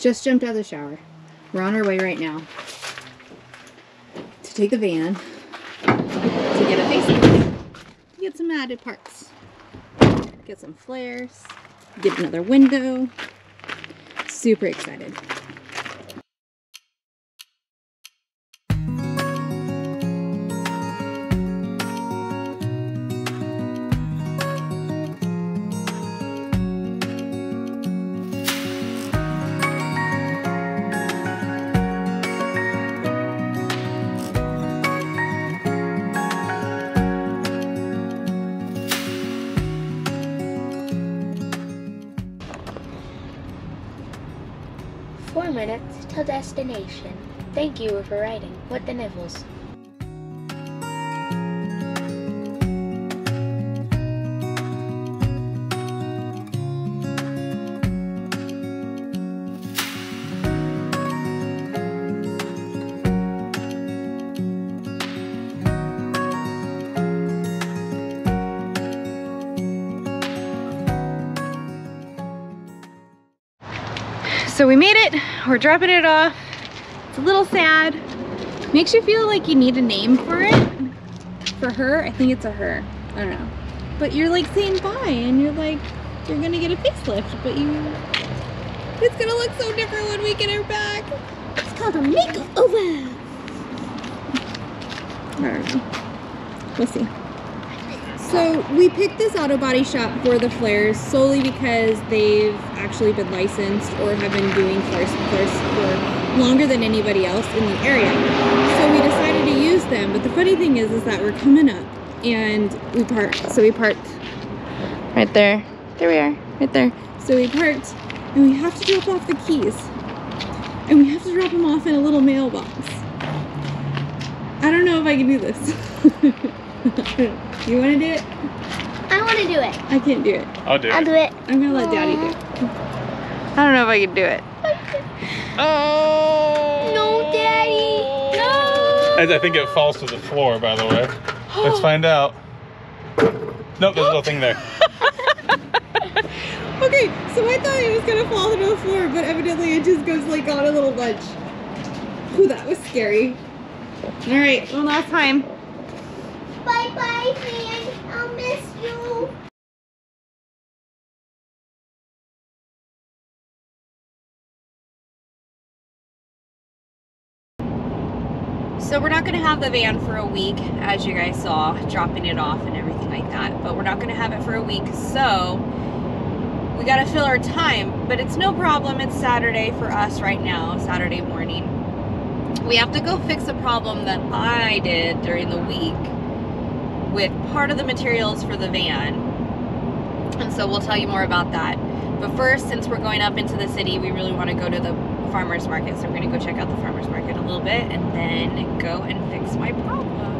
Just jumped out of the shower. We're on our way right now to take the van to get a facelift. Get some added parts. Get some flares. Get another window. Super excited. Four minutes till destination. Thank you for riding with the Nivals. We made it. We're dropping it off. It's a little sad. Makes you feel like you need a name for it. For her, I think it's a her. I don't know. But you're like saying bye and you're like, you're gonna get a facelift, but you, it's gonna look so different when we get her back. It's called a makeover. I don't know. We'll see. So we picked this auto body shop for the flares solely because they've actually been licensed or have been doing flares, flares for longer than anybody else in the area. So we decided to use them. But the funny thing is, is that we're coming up and we parked. So we parked right there. There we are, right there. So we parked and we have to drop off the keys. And we have to drop them off in a little mailbox. I don't know if I can do this. you want to do it? I want to do it. I can't do it. I'll do it. I'll do it. I'm gonna let Daddy do it. I don't know if I can do it. Oh! No, Daddy. No. I I think it falls to the floor, by the way. Let's find out. Nope, there's nothing there. Okay, so I thought it was gonna fall to the floor, but evidently it just goes like on a little ledge. Ooh, that was scary. All right, one last time. Bye bye. I'll miss you. So we're not gonna have the van for a week, as you guys saw, dropping it off and everything like that. But we're not gonna have it for a week, so we gotta fill our time. But it's no problem. It's Saturday for us right now, Saturday morning. We have to go fix a problem that I did during the week with part of the materials for the van. And so we'll tell you more about that. But first, since we're going up into the city, we really want to go to the farmer's market. So we're going to go check out the farmer's market a little bit and then go and fix my problem.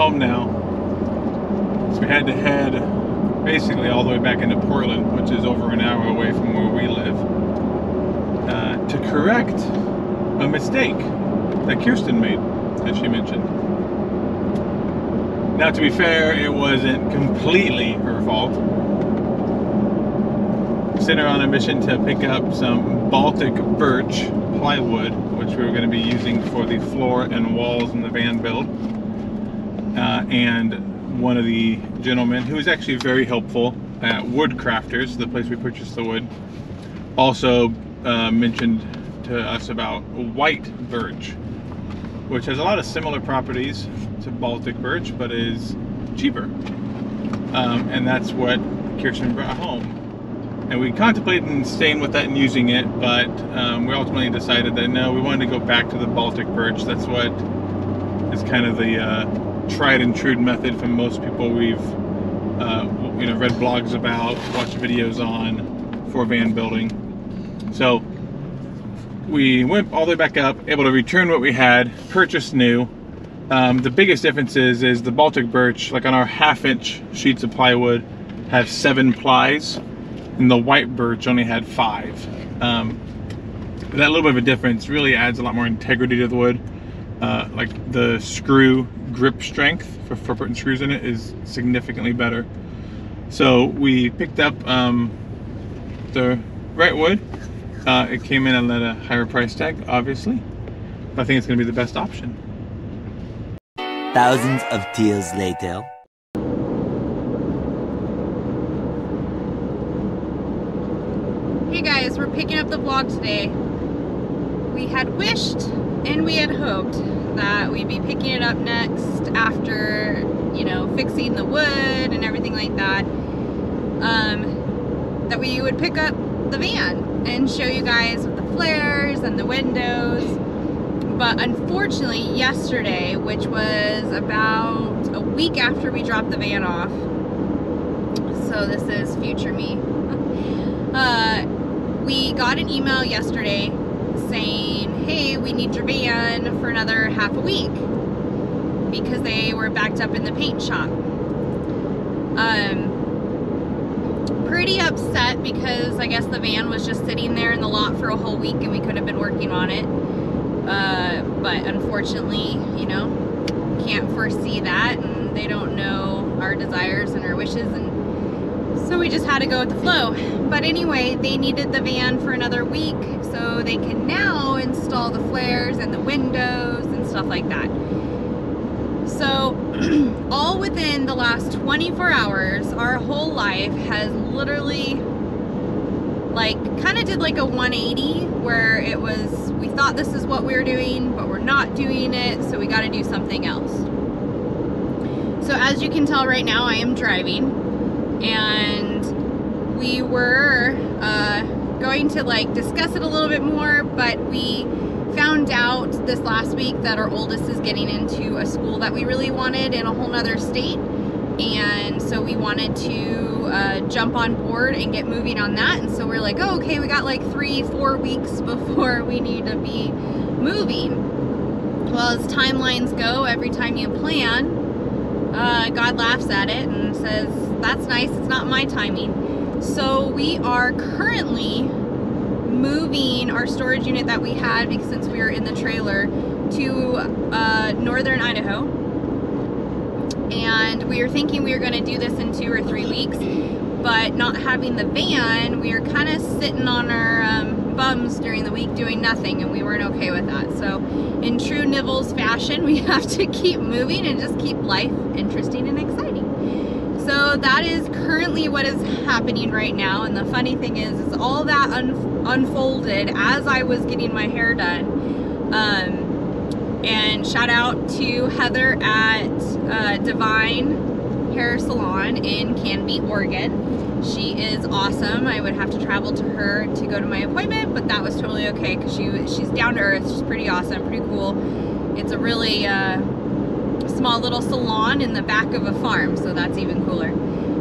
home now. So we had to head basically all the way back into Portland, which is over an hour away from where we live, uh, to correct a mistake that Kirsten made, that she mentioned. Now, to be fair, it wasn't completely her fault. Sent her on a mission to pick up some Baltic birch plywood, which we were going to be using for the floor and walls in the van build. Uh, and one of the gentlemen, who was actually very helpful at Woodcrafters, the place we purchased the wood, also uh, mentioned to us about white birch, which has a lot of similar properties to Baltic birch, but is cheaper. Um, and that's what Kirsten brought home. And we contemplated staying with that and using it, but um, we ultimately decided that no, we wanted to go back to the Baltic birch. That's what is kind of the uh, tried and true method from most people we've uh, you know read blogs about, watched videos on for van building. So we went all the way back up, able to return what we had, purchase new. Um, the biggest difference is, is the Baltic birch, like on our half inch sheets of plywood, have seven plies, and the white birch only had five. Um, that little bit of a difference really adds a lot more integrity to the wood. Uh, like the screw grip strength for, for putting screws in it is significantly better. So we picked up um, the right wood. Uh, it came in at a higher price tag, obviously. But I think it's going to be the best option. Thousands of tears later. Hey guys, we're picking up the vlog today. We had wished and we had hoped that we'd be picking it up next after, you know, fixing the wood and everything like that. Um, that we would pick up the van and show you guys the flares and the windows. But unfortunately, yesterday, which was about a week after we dropped the van off, so this is future me. uh, we got an email yesterday saying, hey, we need your van for another half a week because they were backed up in the paint shop. Um, pretty upset because I guess the van was just sitting there in the lot for a whole week and we could have been working on it. Uh, but unfortunately, you know, can't foresee that and they don't know our desires and our wishes and so we just had to go with the flow. But anyway, they needed the van for another week so they can now install the flares and the windows and stuff like that. So all within the last 24 hours, our whole life has literally like kind of did like a 180 where it was we thought this is what we were doing but we're not doing it so we got to do something else so as you can tell right now I am driving and we were uh, going to like discuss it a little bit more but we found out this last week that our oldest is getting into a school that we really wanted in a whole nother state. And so we wanted to uh, jump on board and get moving on that. And so we're like oh okay we got like three four weeks before we need to be moving. Well as timelines go every time you plan uh, God laughs at it and says that's nice. It's not my timing. So we are currently moving our storage unit that we had because since we were in the trailer to uh, northern Idaho. And we were thinking we were going to do this in two or three weeks but not having the van we were kind of sitting on our um, bums during the week doing nothing and we weren't okay with that. So in true Nivals fashion we have to keep moving and just keep life interesting and exciting so that is currently what is happening right now and the funny thing is is all that un unfolded as I was getting my hair done um, and shout out to Heather at uh, Divine Hair Salon in Canby, Oregon. She is awesome. I would have to travel to her to go to my appointment, but that was totally okay because she she's down to earth. She's pretty awesome, pretty cool. It's a really uh, small little salon in the back of a farm, so that's even cooler.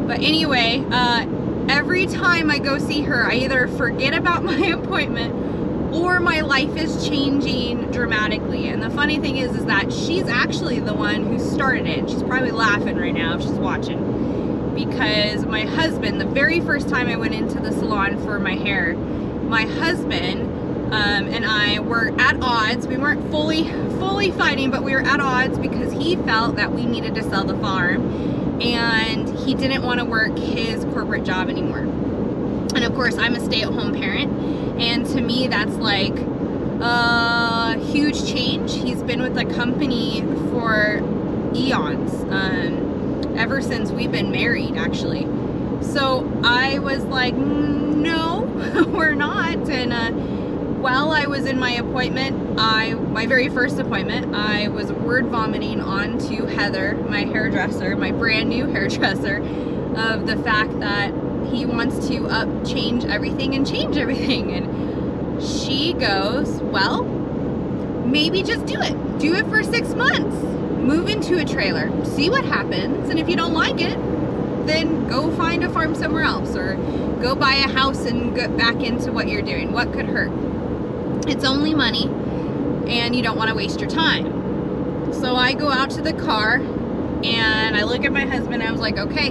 But anyway, uh, every time I go see her, I either forget about my appointment or my life is changing dramatically. And the funny thing is, is that she's actually the one who started it. She's probably laughing right now if she's watching. Because my husband, the very first time I went into the salon for my hair, my husband um, and I were at odds. We weren't fully fully fighting, but we were at odds because he felt that we needed to sell the farm, and he didn't want to work his corporate job anymore. And of course, I'm a stay-at-home parent, and to me, that's like a huge change. He's been with the company for eons, um, ever since we've been married, actually. So I was like, no, we're not. And uh, while I was in my appointment, I my very first appointment, I was word vomiting onto Heather, my hairdresser, my brand new hairdresser, of the fact that he wants to up change everything and change everything. And she goes, well, maybe just do it. Do it for six months. Move into a trailer. See what happens. And if you don't like it, then go find a farm somewhere else or go buy a house and get back into what you're doing. What could hurt? It's only money and you don't want to waste your time. So I go out to the car and I look at my husband I was like, okay,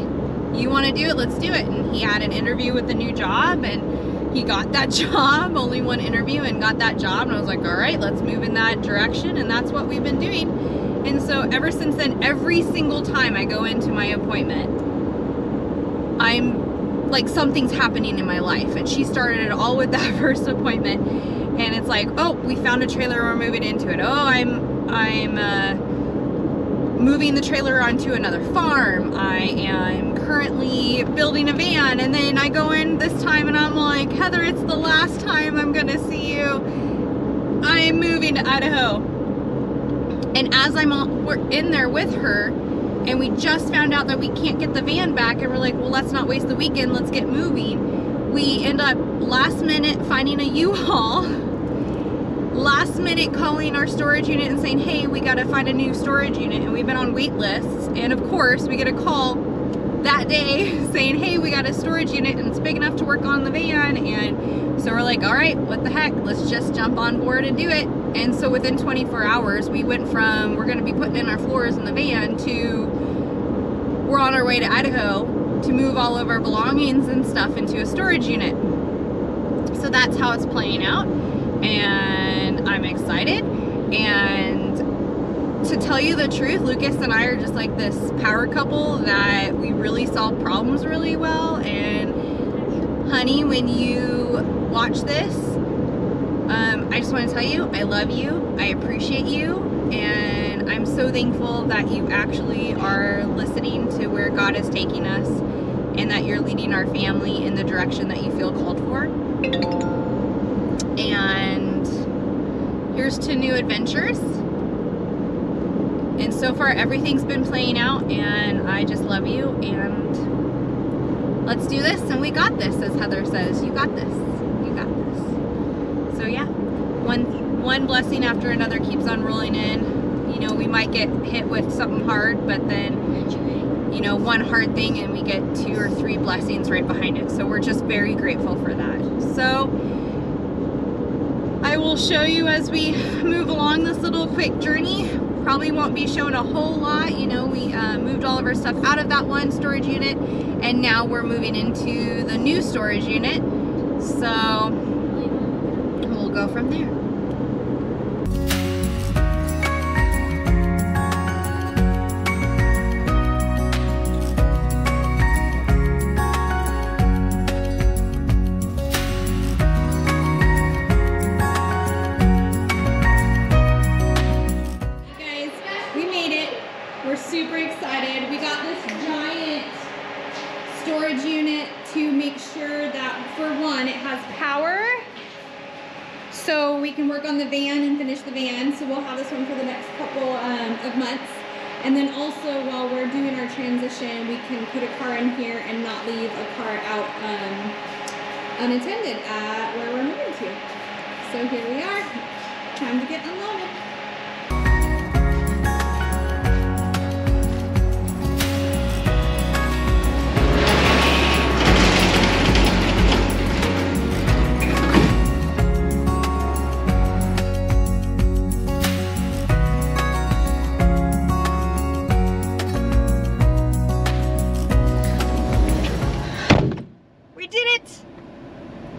you want to do it? Let's do it. And he had an interview with a new job and he got that job, only one interview and got that job. And I was like, all right, let's move in that direction. And that's what we've been doing. And so ever since then, every single time I go into my appointment, I'm like something's happening in my life. And she started it all with that first appointment. And it's like, oh, we found a trailer, we're moving into it. Oh, I'm I'm uh, moving the trailer onto another farm. I am currently building a van. And then I go in this time and I'm like, Heather, it's the last time I'm gonna see you. I am moving to Idaho. And as I'm all, we're in there with her, and we just found out that we can't get the van back and we're like well let's not waste the weekend let's get moving we end up last minute finding a u-haul last minute calling our storage unit and saying hey we got to find a new storage unit and we've been on wait lists. And of course we get a call that day saying hey we got a storage unit and it's big enough to work on the van. And so we're like all right what the heck? Let's just jump on board and do it. And so within 24 hours we went from we're going to be putting in our floors in the van to we're on our way to Idaho to move all of our belongings and stuff into a storage unit. So that's how it's playing out and I'm excited and to tell you the truth, Lucas and I are just like this power couple that we really solve problems really well and honey, when you watch this, um, I just want to tell you, I love you, I appreciate you, and I'm so thankful that you actually are listening to where God is taking us and that you're leading our family in the direction that you feel called for. And here's to new adventures. And so far, everything's been playing out, and I just love you. And let's do this, and we got this, as Heather says. You got this. You got this. So, yeah, one, one blessing after another keeps on rolling in. You know, we might get hit with something hard, but then, you know, one hard thing, and we get two or three blessings right behind it. So, we're just very grateful for that. So, show you as we move along this little quick journey probably won't be shown a whole lot. You know, we uh, moved all of our stuff out of that one storage unit and now we're moving into the new storage unit. So we'll go from there. Van and finish the van. So we'll have this one for the next couple um, of months. And then also, while we're doing our transition, we can put a car in here and not leave a car out um, unattended at where we're moving to. So here we are. Time to get unloaded.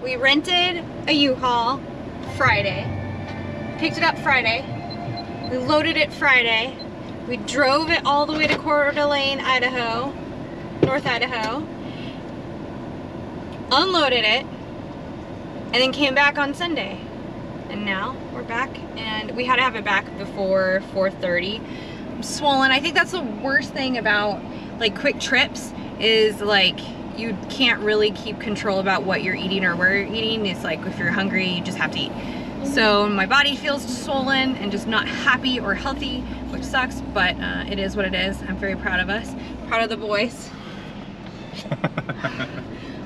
We rented a U-Haul Friday. Picked it up Friday. We loaded it Friday. We drove it all the way to Coeur d'Alene, Idaho, North Idaho. Unloaded it, and then came back on Sunday. And now we're back, and we had to have it back before 4:30. I'm swollen. I think that's the worst thing about like quick trips is like you can't really keep control about what you're eating or where you're eating. It's like if you're hungry, you just have to eat. So my body feels swollen and just not happy or healthy, which sucks, but uh, it is what it is. I'm very proud of us, proud of the boys.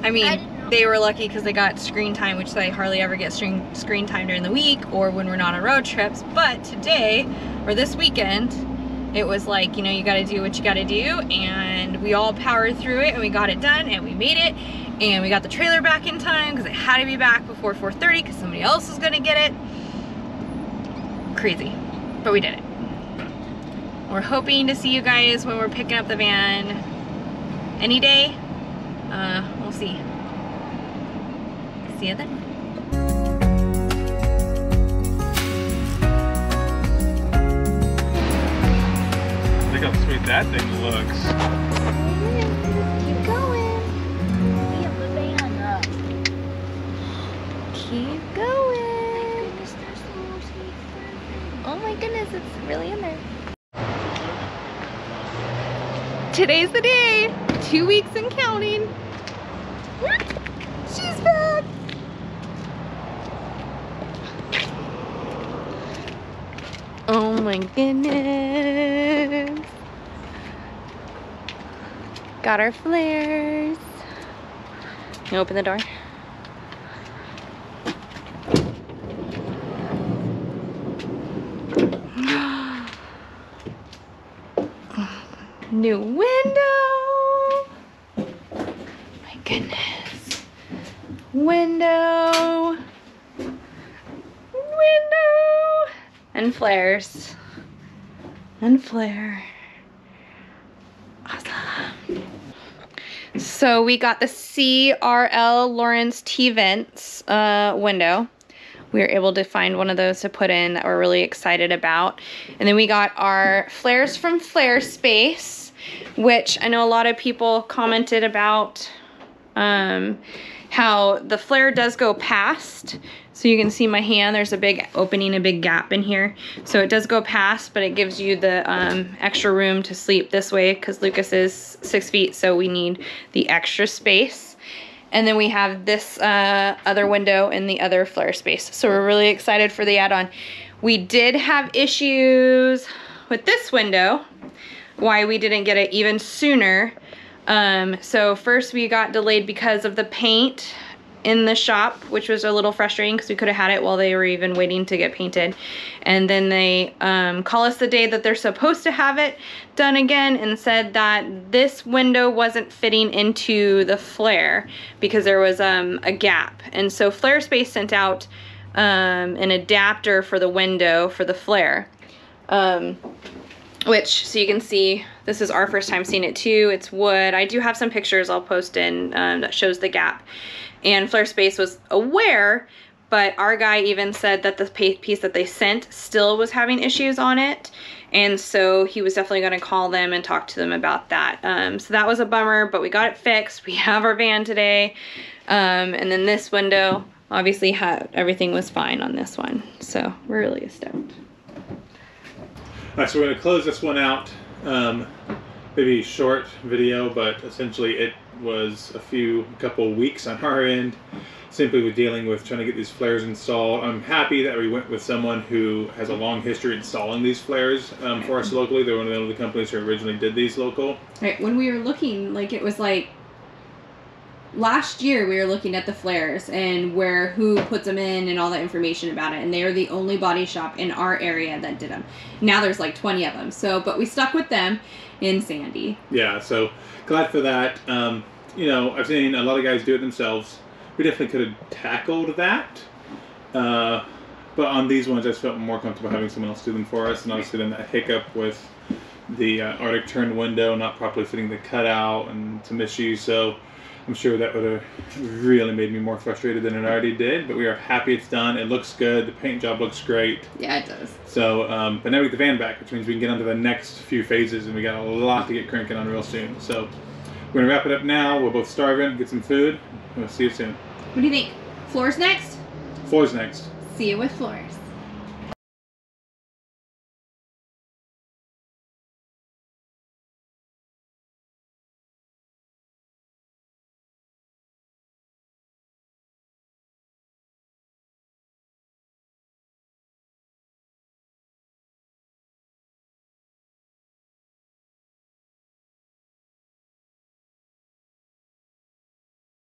I mean, I they were lucky because they got screen time, which they hardly ever get screen, screen time during the week or when we're not on road trips. But today, or this weekend, it was like, you know, you gotta do what you gotta do. And we all powered through it and we got it done and we made it. And we got the trailer back in time because it had to be back before 4.30 because somebody else was gonna get it. Crazy, but we did it. We're hoping to see you guys when we're picking up the van any day. Uh, we'll see. See you then. How sweet that thing looks. Keep going. Keep going. Oh my goodness, it's really in there. Today's the day. Two weeks and counting. She's back. Oh my goodness. Got our flares. Can you open the door? New window. My goodness. Window. Window. And flares. And flare. Awesome. So we got the CRL Laurence T vents uh, window. We were able to find one of those to put in that we're really excited about. And then we got our flares from Flarespace, which I know a lot of people commented about um, how the flare does go past. So you can see my hand, there's a big opening, a big gap in here. So it does go past, but it gives you the um, extra room to sleep this way because Lucas is six feet, so we need the extra space. And then we have this uh, other window in the other flare space. So we're really excited for the add-on. We did have issues with this window, why we didn't get it even sooner. Um, so first we got delayed because of the paint in the shop, which was a little frustrating because we could have had it while they were even waiting to get painted. And then they um, call us the day that they're supposed to have it done again and said that this window wasn't fitting into the flare because there was um, a gap. And so Flarespace sent out um, an adapter for the window for the flare. Um, which so you can see this is our first time seeing it too it's wood i do have some pictures i'll post in um, that shows the gap and Flarespace was aware but our guy even said that the piece that they sent still was having issues on it. And so he was definitely going to call them and talk to them about that. Um, so that was a bummer but we got it fixed. We have our van today. Um, and then this window obviously had everything was fine on this one. So we're really stoked. All right, so we're going to close this one out. Um, maybe short video, but essentially it was a few, couple weeks on our end, simply with dealing with trying to get these flares installed. I'm happy that we went with someone who has a long history installing these flares um, for us locally. They're one of the companies who originally did these local. Right, when we were looking, like it was like last year we were looking at the flares and where who puts them in and all that information about it and they are the only body shop in our area that did them now there's like 20 of them so but we stuck with them in sandy Yeah, so glad for that. Um, you know, I've seen a lot of guys do it themselves. We definitely could have tackled that. Uh, but on these ones, I felt more comfortable having someone else do them for us. And obviously, then that hiccup with the uh, Arctic Tern window not properly fitting the cutout and some issues. So I'm sure that would have really made me more frustrated than it already did. But we are happy it's done. It looks good. The paint job looks great. Yeah, it does. So, um, but now we get the van back, which means we can get onto the next few phases, and we got a lot to get cranking on real soon. So. We're gonna wrap it up now. We're both starving. Get some food. We'll see you soon. What do you think? Floors next? Floors next. See you with Floors.